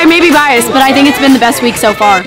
I may be biased, but I think it's been the best week so far.